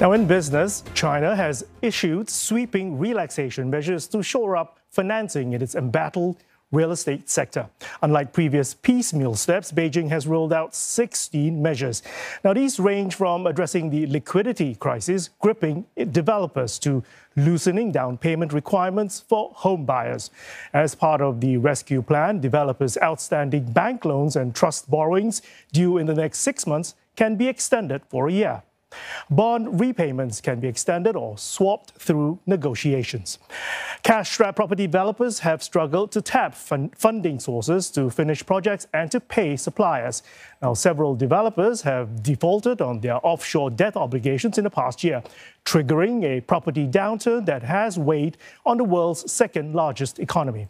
Now, in business, China has issued sweeping relaxation measures to shore up financing in its embattled real estate sector. Unlike previous piecemeal steps, Beijing has rolled out 16 measures. Now, these range from addressing the liquidity crisis gripping developers to loosening down payment requirements for home buyers. As part of the rescue plan, developers' outstanding bank loans and trust borrowings due in the next six months can be extended for a year. Bond repayments can be extended or swapped through negotiations. Cash strapped property developers have struggled to tap fun- funding sources to finish projects and to pay suppliers. Now, several developers have defaulted on their offshore debt obligations in the past year, triggering a property downturn that has weighed on the world's second largest economy.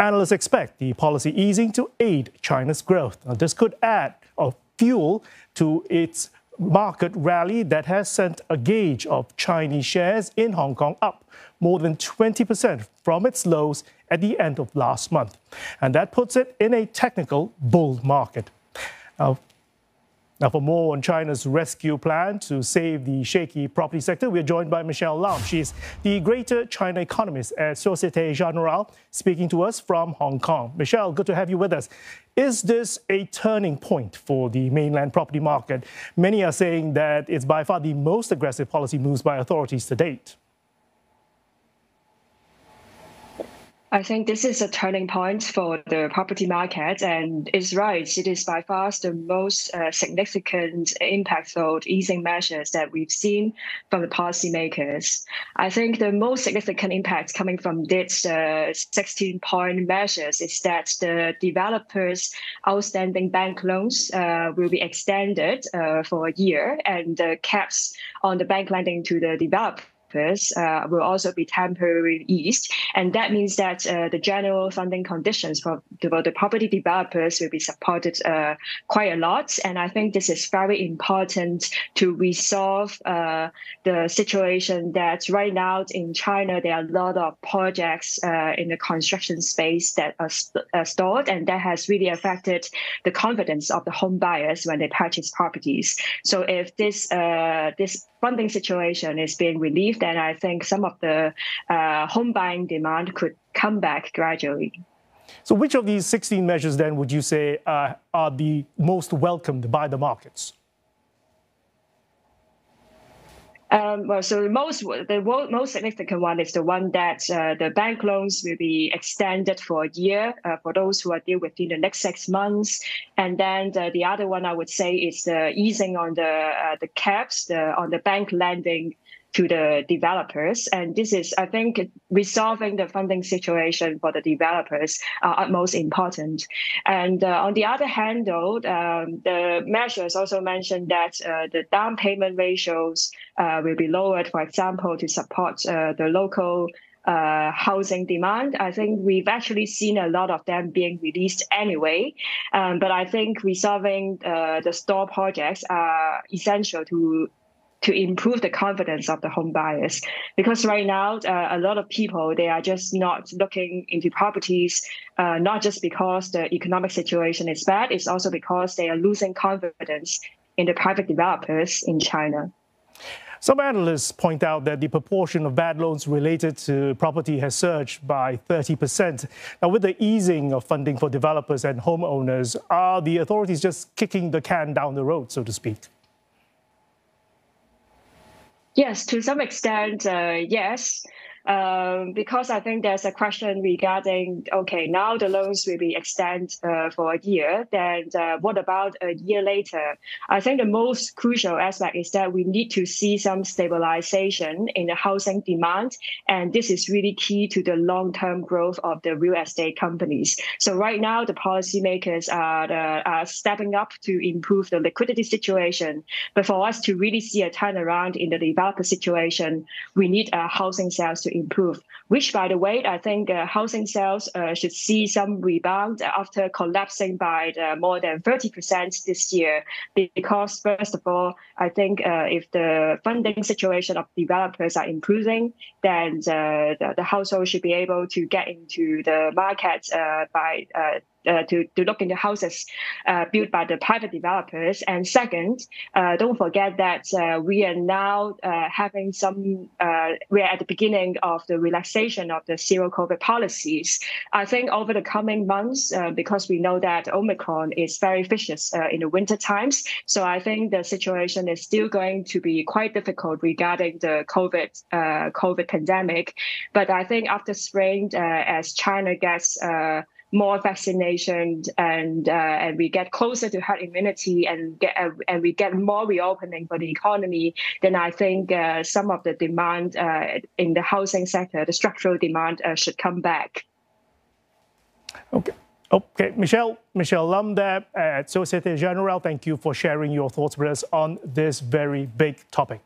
Analysts expect the policy easing to aid China's growth. Now, this could add fuel to its market rally that has sent a gauge of Chinese shares in Hong Kong up more than 20% from its lows at the end of last month. And that puts it in a technical bull market. Now, now, for more on China's rescue plan to save the shaky property sector, we're joined by Michelle Lam. She's the Greater China economist at Societe Generale, speaking to us from Hong Kong. Michelle, good to have you with us. Is this a turning point for the mainland property market? Many are saying that it's by far the most aggressive policy moves by authorities to date. I think this is a turning point for the property market, and it's right. It is by far the most uh, significant of easing measures that we've seen from the policymakers. I think the most significant impact coming from this uh, 16 point measures is that the developers' outstanding bank loans uh, will be extended uh, for a year, and the caps on the bank lending to the developers uh, will also be temporarily eased. And that means that uh, the general funding conditions for the, for the property developers will be supported uh, quite a lot. And I think this is very important to resolve uh, the situation that right now in China, there are a lot of projects uh, in the construction space that are st- stalled, and that has really affected the confidence of the home buyers when they purchase properties. So if this uh, this funding situation is being relieved, then I think some of the uh, home buying demand could come back gradually. So, which of these 16 measures then would you say uh, are the most welcomed by the markets? Um, well, so the most the most significant one is the one that uh, the bank loans will be extended for a year uh, for those who are due within the next six months, and then the, the other one I would say is the easing on the uh, the caps the, on the bank lending to the developers. And this is, I think, resolving the funding situation for the developers are utmost important. And uh, on the other hand, though, um, the measures also mentioned that uh, the down payment ratios uh, will be lowered, for example, to support uh, the local uh, housing demand. I think we've actually seen a lot of them being released anyway. Um, but I think resolving uh, the store projects are essential to to improve the confidence of the home buyers because right now uh, a lot of people they are just not looking into properties uh, not just because the economic situation is bad it's also because they are losing confidence in the private developers in china some analysts point out that the proportion of bad loans related to property has surged by 30%. Now, with the easing of funding for developers and homeowners, are the authorities just kicking the can down the road, so to speak? Yes, to some extent, uh, yes um, because I think there's a question regarding okay, now the loans will be extended uh, for a year. Then uh, what about a year later? I think the most crucial aspect is that we need to see some stabilization in the housing demand, and this is really key to the long-term growth of the real estate companies. So right now, the policymakers are, uh, are stepping up to improve the liquidity situation. But for us to really see a turnaround in the developer situation, we need uh, housing sales to improve, which, by the way, I think uh, housing sales uh, should see some rebound after collapsing by the, more than 30% this year. Because, first of all, I think uh, if the funding situation of developers are improving, then the, the, household should be able to get into the market uh, by uh, to, to look into houses uh, built by the private developers. And second, uh, don't forget that uh, we are now uh, having some, we're at the beginning of the relaxation of the zero COVID policies. I think over the coming months, because we know that Omicron is very vicious in the winter times, so I think the situation is still going to be quite difficult regarding the COVID COVID pandemic. But I think after spring, as China gets more vaccination and uh, and we get closer to herd immunity and get uh, and we get more reopening for the economy, then I think uh, some of the demand uh, in the housing sector, the structural demand, uh, should come back. Okay. Okay, Michelle, Michelle Lam there at Societe Generale, thank you for sharing your thoughts with us on this very big topic.